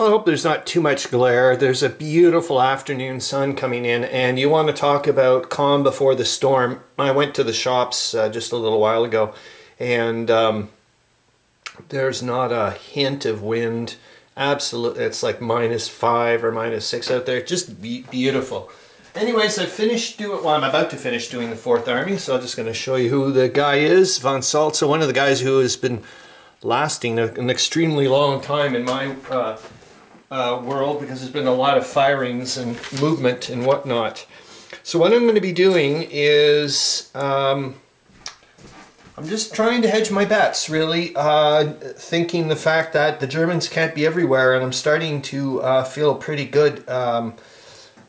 I hope there's not too much glare. There's a beautiful afternoon sun coming in and you want to talk about calm before the storm. I went to the shops uh, just a little while ago and um, there's not a hint of wind. Absolutely, it's like minus five or minus six out there. Just be beautiful. Anyways, I finished doing, well, I'm about to finish doing the Fourth Army, so I'm just going to show you who the guy is. Von Salza, one of the guys who has been lasting an extremely long time in my uh, uh, world because there's been a lot of firings and movement and whatnot. So what I'm going to be doing is um, I'm just trying to hedge my bets, really, uh, thinking the fact that the Germans can't be everywhere, and I'm starting to uh, feel pretty good. Um,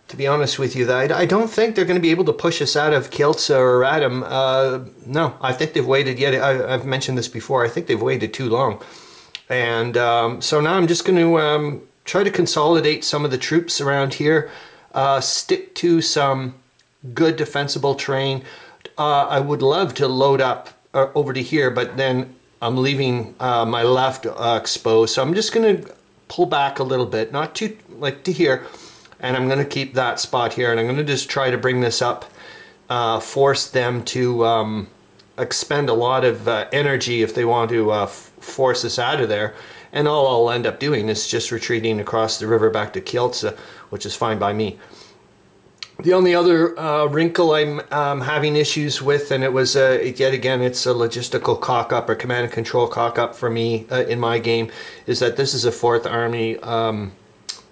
to be honest with you, that I, don't think they're going to be able to push us out of Kielce or Radom. Uh, no, I think they've waited yet. I, have mentioned this before. I think they've waited too long. And um, so now I'm just going to um, try to consolidate some of the troops around here, uh, stick to some good defensible terrain. Uh, I would love to load up uh, over to here, but then I'm leaving uh, my left uh, exposed. So I'm just going to pull back a little bit, not too like to here, and I'm going to keep that spot here, and I'm going to just try to bring this up, uh, force them to um, expend a lot of energy if they want to force us out of there and all I'll end up doing is just retreating across the river back to Kielce, which is fine by me. The only other uh, wrinkle I'm um, having issues with, and it was uh, yet again, it's a logistical cock up or command and control cock up for me uh, in my game, is that this is a Fourth Army um,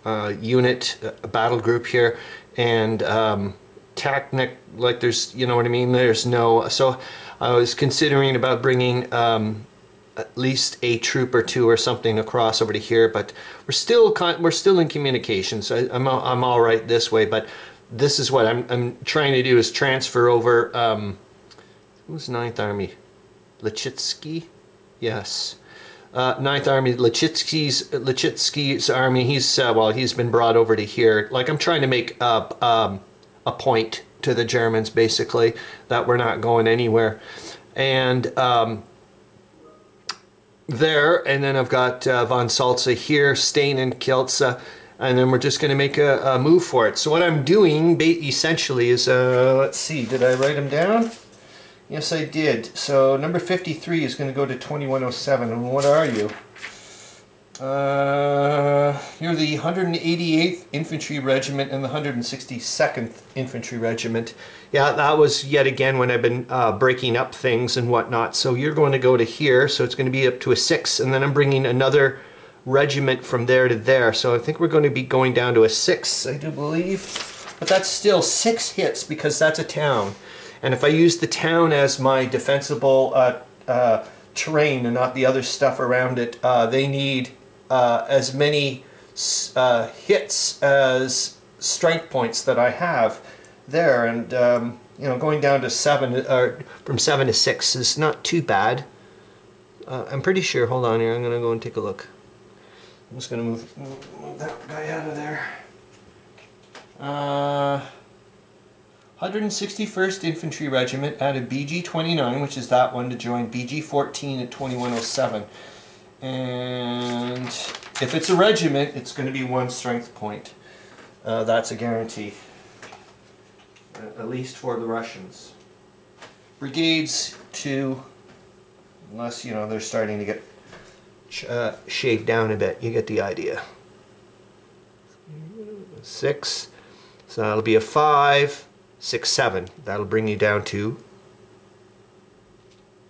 uh, unit, a battle group here, and um, like there's, you know what I mean. There's no, so I was considering about bringing um, at least a troop or two or something across over to here, but we're still we're still in communication, so I, am I'm all right this way. But this is what I'm I'm trying to do is transfer over. Um, who's Ninth Army? Lechitsky, yes. Uh, Ninth Army, Lechitsky's Lechitsky's army. He's uh, well, he's been brought over to here. Like I'm trying to make up um, a point to the Germans, basically, that we're not going anywhere, and. Um, there, and then I've got uh, Von Salza here, Stain and Kielce, and then we're just going to make a, a, move for it. So what I'm doing essentially is, uh, let's see, did I write them down? Yes, I did. So number 53 is going to go to 2107, and what are you? Uh, you're the 188th Infantry Regiment and the 162nd Infantry Regiment. Yeah, that was yet again when I've been uh, breaking up things and whatnot. So you're going to go to here, so it's going to be up to a 6, and then I'm bringing another regiment from there to there. So I think we're going to be going down to a 6, I do believe. But that's still 6 hits because that's a town. And if I use the town as my defensible uh, uh terrain and not the other stuff around it, uh, they need uh, as many uh, hits as strength points that I have there. And um, you know going down to seven or uh, from seven to six is not too bad. Uh, I'm pretty sure hold on here I'm gonna go and take a look. I'm just gonna move, move that guy out of there. Uh, 161st Infantry Regiment added BG 29 which is that one to join BG 14 at 2107 and if it's a regiment, it's going to be one strength point. Uh, that's a guarantee, at least for the Russians. Brigades, two, unless, you know, they're starting to get uh, shaved down a bit. You get the idea. Six, so that'll be a five, six, seven. That'll bring you down to,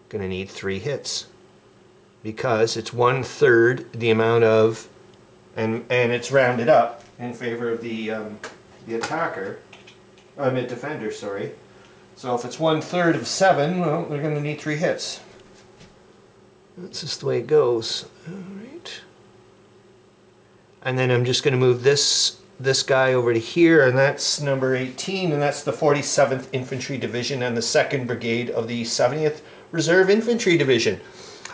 going to need three hits because it's one third the amount of, and and it's rounded up in favor of the um, the attacker, I mean defender, sorry. So if it's one third of seven, well, they're going to need three hits. That's just the way it goes. All right. And then I'm just going to move this this guy over to here, and that's number 18, and that's the 47th Infantry Division and the 2nd Brigade of the 70th Reserve Infantry Division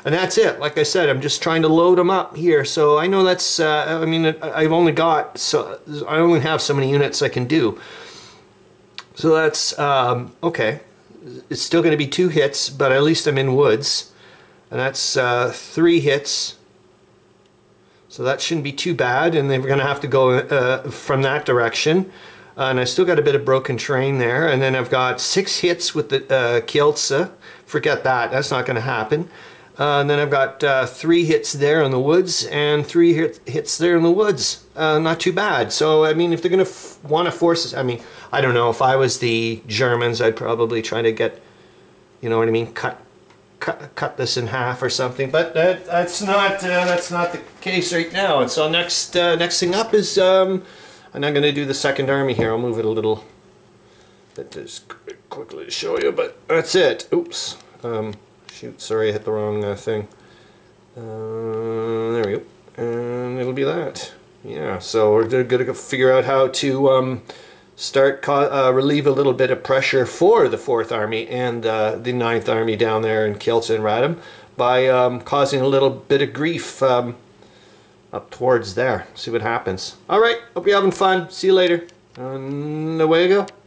and that's it. Like I said I'm just trying to load them up here. So I know that's uh, I mean I've only got so I only have so many units I can do. So that's um, okay. It's still going to be two hits but at least I'm in woods. And that's uh, three hits. So that shouldn't be too bad, and going to have to go uh, from that direction. Uh, and I still got a bit of broken terrain there, and then I've got six hits with the uh, Kielce. Forget that, that's not going to happen. Uh, and then I've got uh, three hits there in the woods and three hit, hits there in the woods. Uh, not too bad. So, I mean, if they're going to want to force I mean, I don't know. If I was the Germans, I'd probably try to get, you know what I mean, cut cut, cut this in half or something. But that, that's not uh, that's not the case right now. And so next uh, next thing up is um, I'm not going to do the second army here. I'll move it a little bit just quickly to show you. But that's it. Oops. Um, Shoot, sorry I hit the wrong uh, thing. Uh, there we go. And it'll be that. Yeah, so we're going to figure out how to um, start uh, relieve a little bit of pressure for the 4th Army and uh, the 9th Army down there in Kielce and Radom by um, causing a little bit of grief um, up towards there. See what happens. Alright, hope you're having fun. See you later. And away you go.